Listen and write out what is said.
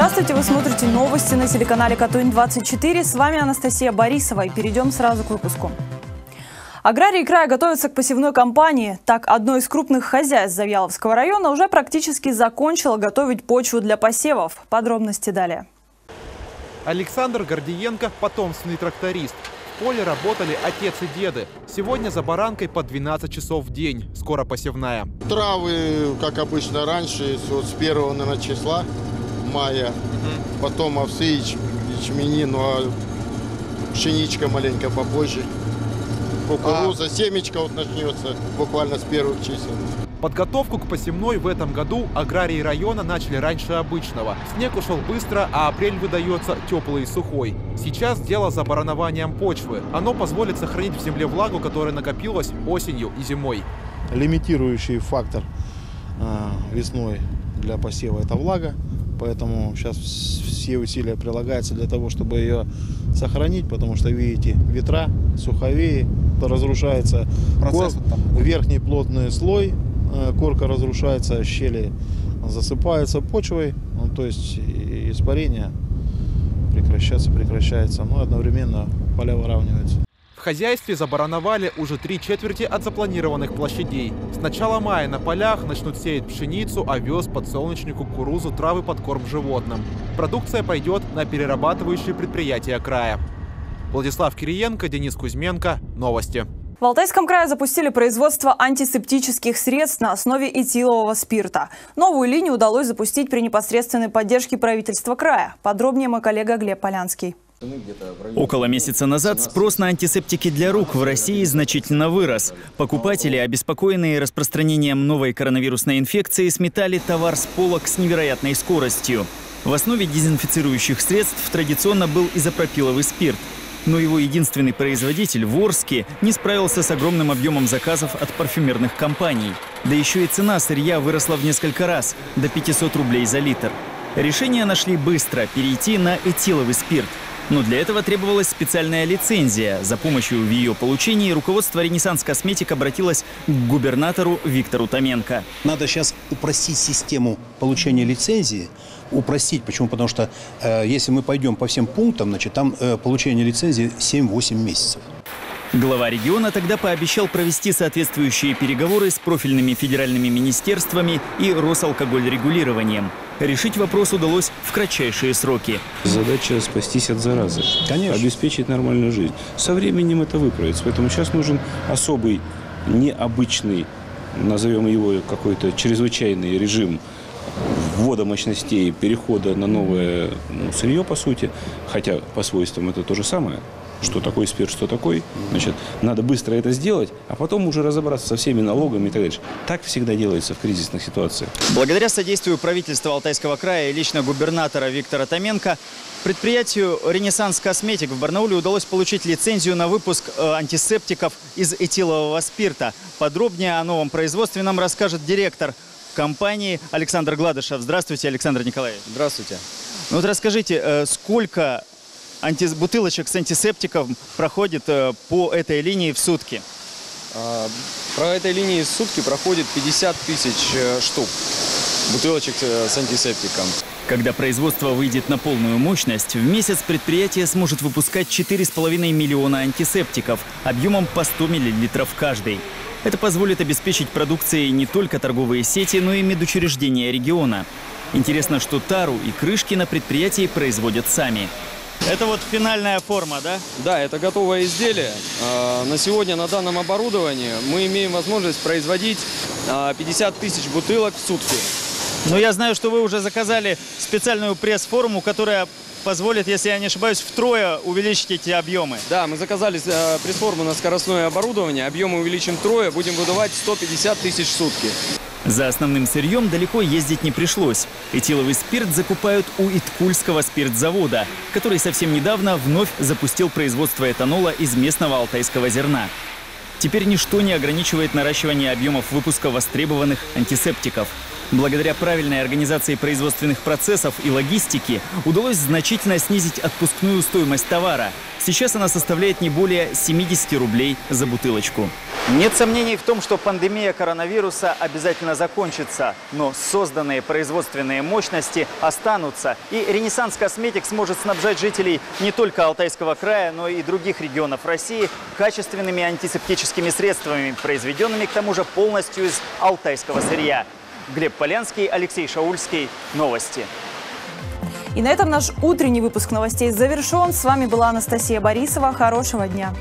Здравствуйте, вы смотрите новости на телеканале Катунь-24. С вами Анастасия Борисова. И перейдем сразу к выпуску. Аграрии края готовятся к посевной кампании. Так, одно из крупных хозяйств Завьяловского района уже практически закончило готовить почву для посевов. Подробности далее. Александр Гордиенко – потомственный тракторист. В поле работали отец и деды. Сегодня за баранкой по 12 часов в день. Скоро посевная. Травы, как обычно раньше, вот с 1 наверное, числа мая. Потом овсы, яч- ячмени, ну а пшеничка маленько попозже. Кукуруза, семечко вот начнется буквально с первых чисел. Подготовку к посевной в этом году аграрии района начали раньше обычного. Снег ушел быстро, а апрель выдается теплый и сухой. Сейчас дело за баранованием почвы. Оно позволит сохранить в земле влагу, которая накопилась осенью и зимой. лимитирующий фактор а, весной для посева это влага, поэтому сейчас все усилия прилагаются для того, чтобы ее сохранить, потому что видите ветра, суховеи, разрушается кор- верхний плотный слой, э, корка разрушается, щели засыпаются почвой, ну, то есть испарение прекращаться прекращается, но одновременно поля выравниваются. В хозяйстве забарановали уже три четверти от запланированных площадей. С начала мая на полях начнут сеять пшеницу, овес, подсолнечник, кукурузу, травы под корм животным. Продукция пойдет на перерабатывающие предприятия края. Владислав Кириенко, Денис Кузьменко. Новости. В Алтайском крае запустили производство антисептических средств на основе этилового спирта. Новую линию удалось запустить при непосредственной поддержке правительства края. Подробнее мой коллега Глеб Полянский. Около месяца назад спрос на антисептики для рук в России значительно вырос. Покупатели, обеспокоенные распространением новой коронавирусной инфекции, сметали товар с полок с невероятной скоростью. В основе дезинфицирующих средств традиционно был изопропиловый спирт. Но его единственный производитель в Орске не справился с огромным объемом заказов от парфюмерных компаний. Да еще и цена сырья выросла в несколько раз, до 500 рублей за литр. Решение нашли быстро – перейти на этиловый спирт. Но для этого требовалась специальная лицензия. За помощью в ее получении руководство «Ренессанс Косметик» обратилось к губернатору Виктору Томенко. Надо сейчас упростить систему получения лицензии. Упростить. Почему? Потому что э, если мы пойдем по всем пунктам, значит, там э, получение лицензии 7-8 месяцев. Глава региона тогда пообещал провести соответствующие переговоры с профильными федеральными министерствами и Росалкогольрегулированием. Решить вопрос удалось в кратчайшие сроки. Задача спастись от заразы. Конечно. Обеспечить нормальную жизнь. Со временем это выправится. Поэтому сейчас нужен особый, необычный, назовем его какой-то чрезвычайный режим ввода мощностей, перехода на новое ну, сырье, по сути. Хотя по свойствам это то же самое. Что такое спирт, что такой. Значит, надо быстро это сделать, а потом уже разобраться со всеми налогами и так дальше. Так всегда делается в кризисных ситуациях. Благодаря содействию правительства Алтайского края и лично губернатора Виктора Томенко, предприятию «Ренессанс Косметик» в Барнауле удалось получить лицензию на выпуск э, антисептиков из этилового спирта. Подробнее о новом производстве нам расскажет директор компании Александр Гладышев. Здравствуйте, Александр Николаевич. Здравствуйте. Ну вот расскажите, э, сколько бутылочек с антисептиком проходит э, по этой линии в сутки? А, Про этой линии в сутки проходит 50 тысяч э, штук бутылочек э, с антисептиком. Когда производство выйдет на полную мощность, в месяц предприятие сможет выпускать 4,5 миллиона антисептиков объемом по 100 миллилитров каждый. Это позволит обеспечить продукцией не только торговые сети, но и медучреждения региона. Интересно, что тару и крышки на предприятии производят сами. Это вот финальная форма, да? Да, это готовое изделие. А, На сегодня на данном оборудовании мы имеем возможность производить а, 50 тысяч бутылок в сутки. Но я знаю, что вы уже заказали специальную пресс-форму, которая позволит, если я не ошибаюсь, втрое увеличить эти объемы. Да, мы заказали э, пресс-форму на скоростное оборудование. Объем увеличим трое, будем выдавать 150 тысяч в сутки. За основным сырьем далеко ездить не пришлось. Этиловый спирт закупают у Иткульского спиртзавода, который совсем недавно вновь запустил производство этанола из местного алтайского зерна. Теперь ничто не ограничивает наращивание объемов выпуска востребованных антисептиков. Благодаря правильной организации производственных процессов и логистики удалось значительно снизить отпускную стоимость товара. Сейчас она составляет не более 70 рублей за бутылочку. Нет сомнений в том, что пандемия коронавируса обязательно закончится, но созданные производственные мощности останутся, и Ренессанс Косметик сможет снабжать жителей не только Алтайского края, но и других регионов России качественными антисептическими средствами, произведенными к тому же полностью из алтайского сырья. Глеб Полянский, Алексей Шаульский. Новости. И на этом наш утренний выпуск новостей завершен. С вами была Анастасия Борисова. Хорошего дня.